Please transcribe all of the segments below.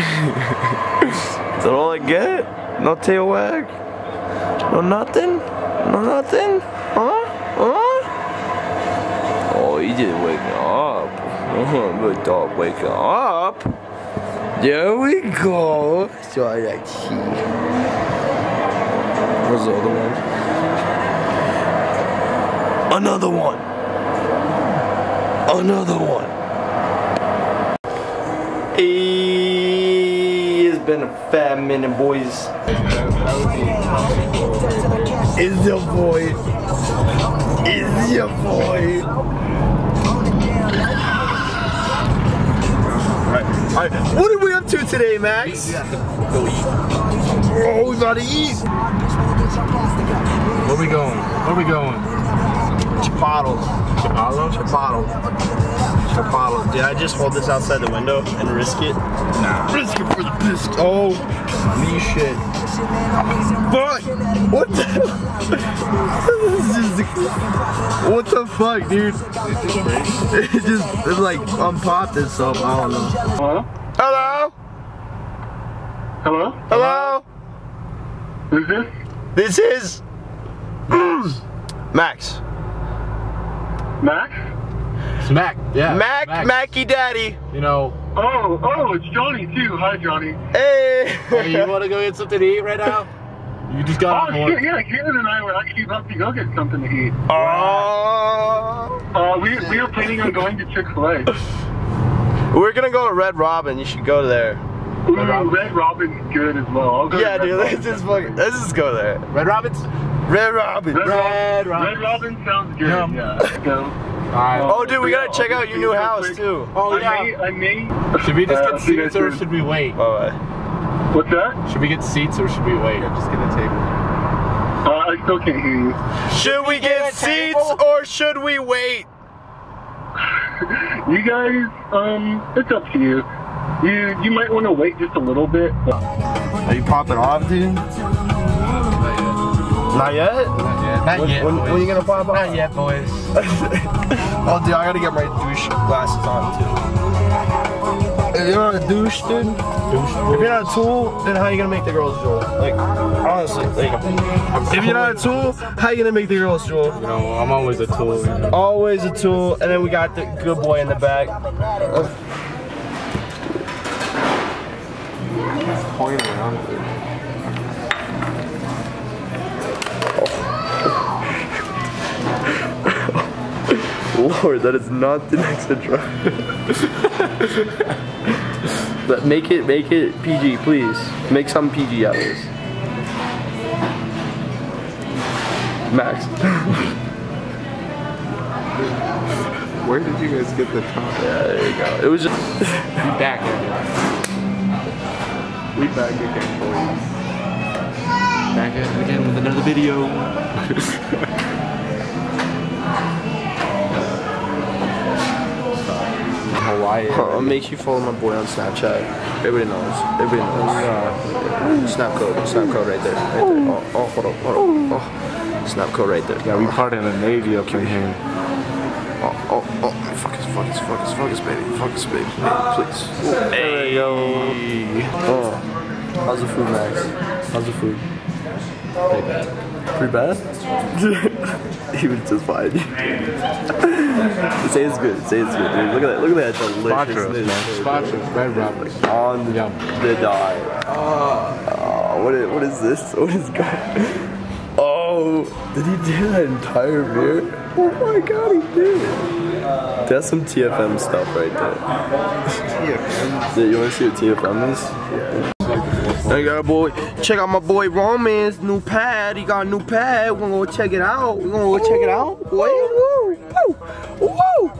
Is that all I get? No tail wag? No nothing? No nothing? Huh? Huh? Oh, he just waking up. Good dog waking up. There we go. So Sorry, that cheek. Where's the other one? Another one. Another one. Hey, been a fat minute, boys. It's your boy. It's your boy. Alright, alright. What are we up to today, Max? Oh, we about to eat. Where we going? Where we going? Chipotle. Chipotle? Chipotle. Chipotle. Did I just hold this outside the window and risk it? Nah. Risk it for the biscuit. Oh, me shit. Fuck! What the? This is just- what the fuck, dude? It just it like unpopped itself. I don't know. Hello? Hello? Hello? Hello? Who's this? This is Max. Max? Smack. Yeah. Mac, Smack. Mackie Daddy. You know, Oh, oh, it's Johnny too. Hi, Johnny. Hey. hey, you want to go get something to eat right now? You just got Oh, off work. shit, yeah, Caitlin and I were actually about to go get something to eat. Oh. Uh, we, we were planning on going to Chick-fil-A. We're gonna go to Red Robin. You should go there. Ooh, Red Robin Robin's good as well. I'll go Yeah, dude. Robin. Let's just fucking, let's just go there. Red Robin's? Red Robin. Red, Red Rob- Robin. Red Robin sounds good. Yum. Yeah. So, Alright. Oh, dude, we gotta check out your new see you real house too. Oh, I yeah. may, I may. Should we just uh, get see seats or should we wait? Bye What's that? Should we get seats or should we wait? I'll just get a table. Uh, I still can't hear you. Should we get seats or should we wait? You guys, um, it's up to you. You you might want to wait just a little bit. Are you popping off, dude? Not yet. Not When, yet, when, when you gonna pop off? Not yet, boys. oh, dude, I gotta get my douche glasses on too. If you're not a douche, dude, Douche. if you're not a tool, then how you gonna make the girls drool? Like, honestly, like, if you're not a tool, how you gonna make the girls drool? You know, I'm always a tool. You know. Always a tool, and then we got the good boy in the back. Lord, that is not the next intro. but make it, make it PG, please. Make some PG out of this. Max. Where did you guys get the top? Yeah, there you go. It was just. Be back. again. We back again, boys. Back again with another video. Hawaii. Uh, make sure you follow my boy on Snapchat. Everybody knows. Everybody knows. Snap code. Snap code right there. Right there. Oh, oh, hold up, hold up. Oh. Snap code right there. Yeah, we part in the Navy up in here. Oh, oh, oh. Focus, focus, focus, focus, baby. Focus, baby. Hey, please. There you go. Oh. How's the food, Max? How's the food? Pretty bad. Pretty bad? he was just fine. Say it's good. Say it's good, dude. Look at that. Look at that Sponsor us, deliciousness. us. Red Robin. On the, Yum. the die. Oh, what is, what is this? What is going Oh, did he do that entire beer? Oh my god, he did. That's some TFM stuff right there. TFM? Yeah, you wanna see what TFM is? Yeah. I got a boy. Check out my boy Roman's new pad. He got a new pad. We're gonna go check it out. We're gonna go check it out. Boy, woo, woo, woo.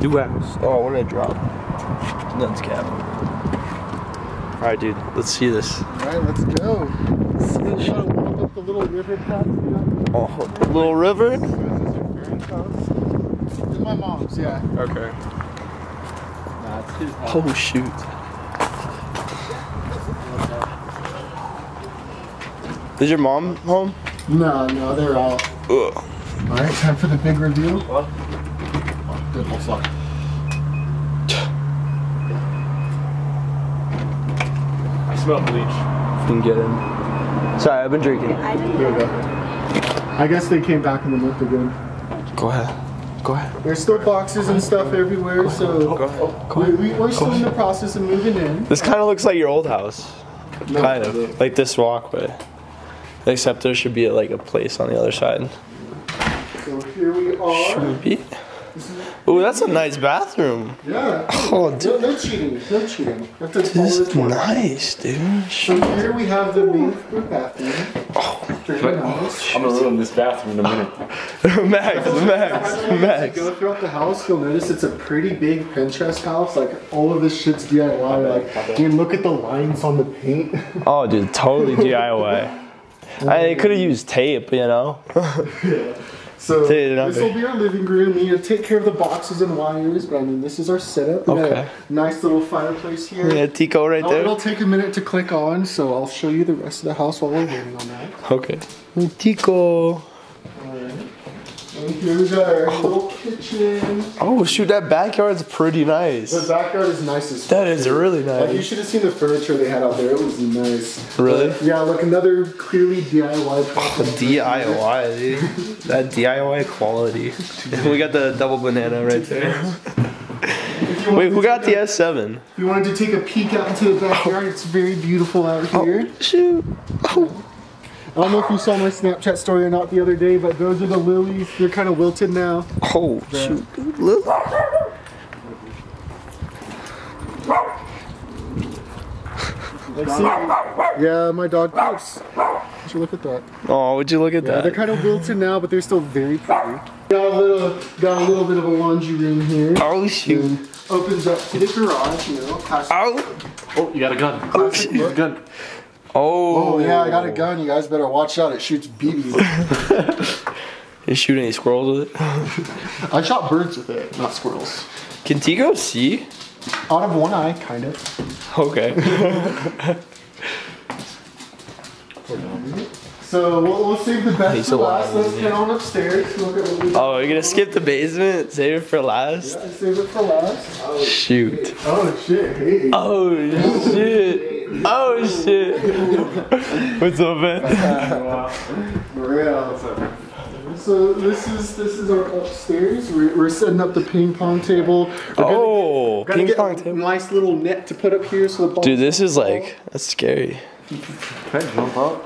New house. Oh, what did I drop? Nuts cap. Alright, dude, let's see this. Alright, let's go. You wanna walk up the little river path? Oh, little river? Is this your parents' house? It's my mom's, yeah. Okay. Oh, shoot. Is your mom home? No, no, they're out. Ugh. Alright, time for the big review. What? Good, hold I smell bleach. can get in. Sorry, I've been drinking. I didn't Here we go. I guess they came back in the month again. Go ahead. Go ahead. There's still boxes and stuff everywhere, so Go we, ahead. we, we're still in the process of moving in. This kind of looks like your old house. No, Kind of. Like this walkway. Except there should be like a place on the other side. So here we are. Should be. Ooh, that's a nice bathroom. Yeah. Oh, No, dude. no cheating. No cheating. This is nice, dude. So here we have the main bathroom. Oh. Very nice. I'm gonna ruin this bathroom in a minute. Max, Max, As you Max. go throughout the house, you'll notice it's a pretty big Pinterest house. Like all of this shit's DIY. Like, you look at the lines on the paint. Oh, dude, totally DIY. I they could have used tape, you know. yeah. So this will be our living room. We need to take care of the boxes and wires, but I mean, this is our setup. We got Okay. a nice little fireplace here. Yeah, Tico right Oh, it'll take a minute to click on, so I'll show you the rest of the house while we're waiting on that. Okay. Tico. And here's our little kitchen. Oh shoot, that backyard's pretty nice. The backyard is nice as That is really nice. Like you should have seen the furniture they had out there. It was nice. Really? But, yeah, like another clearly DIY project. DIY, dude. That DIY quality. we got the double banana right there. Wait, who got the S7? If you wanted to take a peek out into the backyard, it's very beautiful out oh, here. Shoot. Oh. I don't know if you saw my Snapchat story or not the other day, but those are the lilies. They're kind of wilted now. Oh shoot. Look. Like, see? Yeah, my dog pooped. Would you look at that? Oh, would you look at Yeah, they're kind of wilted now, but they're still very pretty. Got a little, got a little bit of a laundry room here. Oh shoot. Opens up to the garage, you know. Oh. Oh, you got a gun. classic oh, look. Gun. Oh. Oh yeah, I got a gun. You guys better watch out. It shoots BBs. You shoot any squirrels with it? I shot birds with it, not squirrels. Can Tico see? Out of one eye, kind of. Okay. So we'll, we'll save the best He's for alive, last. Let's isn't get he? on upstairs. Look at what we Oh, you're gonna skip the basement? Save it for last? Yeah, save it for last. Oh. Shoot. Oh shit! Hey. Oh shit. Oh shit. What's up, man? For real. So this is this is our upstairs. We're, we're setting up the ping pong table. We're gonna Oh, gonna ping get pong a table. nice little net to put up here so the ball. Dude, this is like, that's scary. Can I jump up?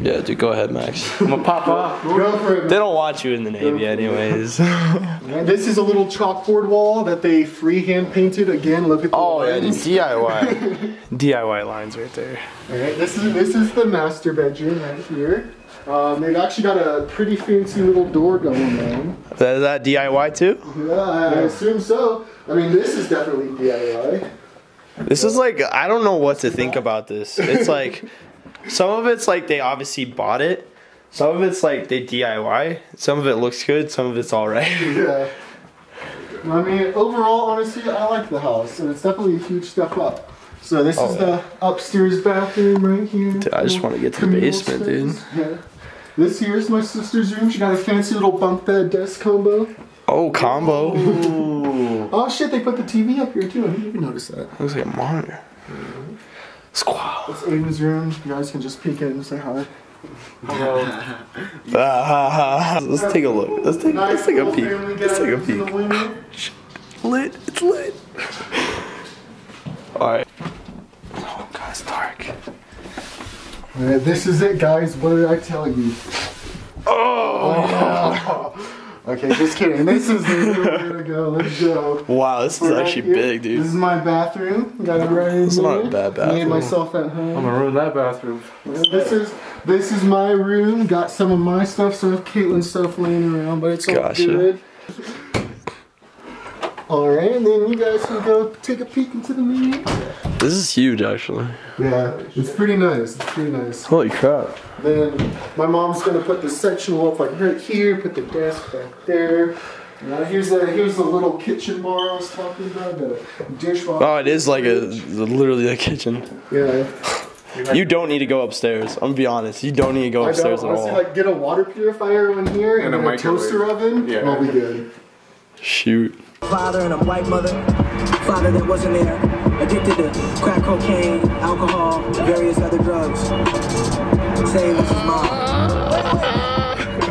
Yeah, dude, go ahead, Max. I'm gonna pop up. Go for it. They don't want you in the Navy, anyways. And this is a little chalkboard wall that they freehand painted. Again, look at the Oh, yeah, the. DIY. DIY lines right there. All right, this is this is the master bedroom right here. Um, they've actually got a pretty fancy little door going on. That, is that DIY too? Yeah, I, I assume so. I mean, this is definitely DIY. This is like, I don't know what to think about this. It's like, some of it's like they obviously bought it. Some of it's like they DIY. Some of it looks good. Some of it's alright. Yeah. I mean, overall, honestly, I like the house, and it's definitely a huge step up. So this Oh, is yeah. the upstairs bathroom right here. Dude, I just wanna get to the basement, dude. Yeah. This here is my sister's room. She got a fancy little bunk bed desk combo. Oh, combo. Oh shit, they put the TV up here too. I didn't even notice that. Looks like a monitor. Squaw. That's Aiden's room. You guys can just peek in and say hi. Ah, let's take a look. Let's take, let's take a peek. Let's take a gatherings in the peek. window. Lit. It's lit. Alright. Oh, God, it's dark. Alright, this is it, guys. What did I tell you? Oh! Okay, just kidding. This is the way to go. Let's go. Wow, this is We're right actually here. big, dude. This is my bathroom. Got it right in It's here. not a bad Made bathroom. myself at I'm gonna ruin that bathroom. This is this is my room. Got some of my stuff, some of Caitlin's stuff laying around, but it's all Gotcha. good. All right, and then you guys can go take a peek into the main. This is huge, actually. Yeah, it's pretty nice. It's pretty nice. Holy crap. Then my mom's gonna put the sectional up like right here, put the desk back there. Now here's the here's the little kitchen bar I was talking about, the dishwasher. Oh, it is like a literally a kitchen. Yeah. You don't need to go upstairs. I'm gonna be honest. You don't need to go I don't upstairs at honestly all. like get a water purifier in here and, And a a toaster oven. Yeah. I'll be good. Shoot. Father and a white mother. Father that wasn't there. Addicted to crack cocaine, alcohol, various other drugs. Same as his mom.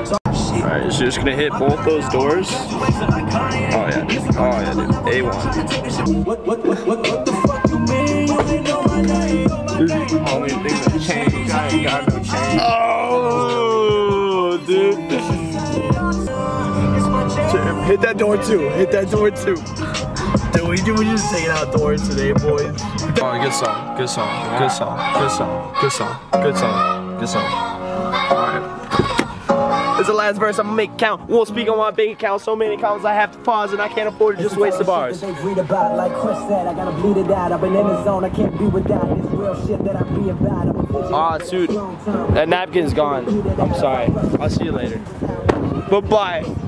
So. Alright, so you're just gonna hit both those doors. Oh yeah, dude. Oh yeah, dude. A1. What, what, what, what, what the fuck you mean? You know my name. Only thing that changed, I ain't got no change. Oh, Hit that door too. Hit that door too. Dude, we, we just taking outdoors today, boys. Oh, good song. Good song. Good song. Good song. Good song. Good song. Good song. Alright. It's the last verse I'm gonna make count. Won't speak on my bank account. So many accounts I have to pause and I can't afford to just waste the bars. Shit that they read about, like Chris said, I gotta bleed it out. I've been in the zone, I can't be without this real shit that I be about. I'm. Ah, dude. That napkin's gone. I'm sorry. I'll see you later. Bye bye.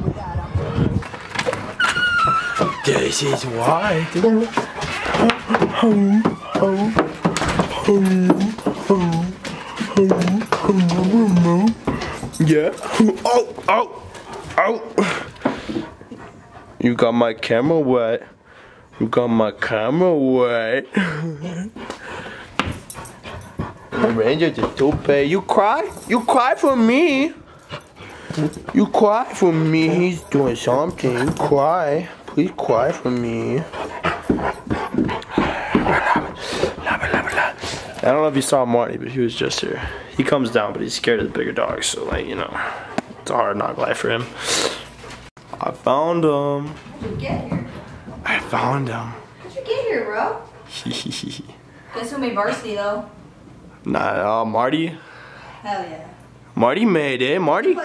This is why. Yeah. Oh, oh, oh. You got my camera wet. You got my camera wet. Ranger the toupee. You cry? You cry for me? You cry for me. He's doing something. You cry. Please quiet for me. I don't know if you saw Marty, but he was just here. He comes down, but he's scared of the bigger dogs, so like, you know, it's a hard knock life for him. I found him. How'd you get here? I found him. How'd you get here, bro? Guess who made varsity though? nah, uh, Marty. Hell yeah. Marty made it. Marty.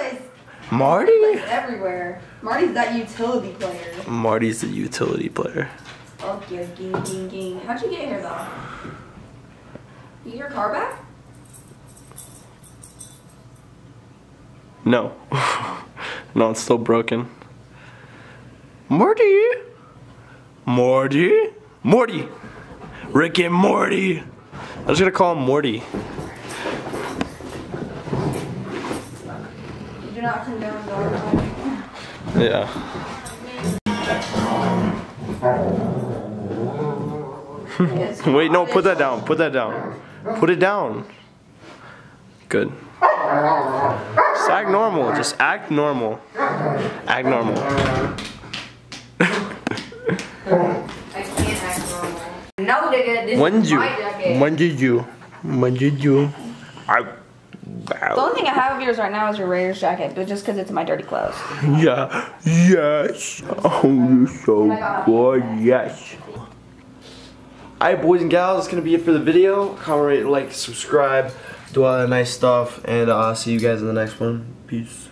Marty. plays everywhere. Marty's that utility player. Marty's the utility player. Oh, yeah, ging, ging, ging. How'd you get here though? You get your car back? No. no, it's still broken. Morty! Morty! Morty! Rick and Morty! I was gonna call him Morty. You do not condone dog Yeah. Wait, no, put that down. Put that down. Put it down. Good. Just act normal. Just act normal. Act normal. I can't act normal. No, nigga, this When is you? my jacket. When did you? When did you? I. The only thing I have of yours right now is your Raiders jacket, but just because it's my dirty clothes. Yeah. Yes. Oh, you're so good. Yes. Alright, boys and gals, that's gonna be it for the video. Comment, rate, like, subscribe, do all that nice stuff, and uh, I'll see you guys in the next one. Peace.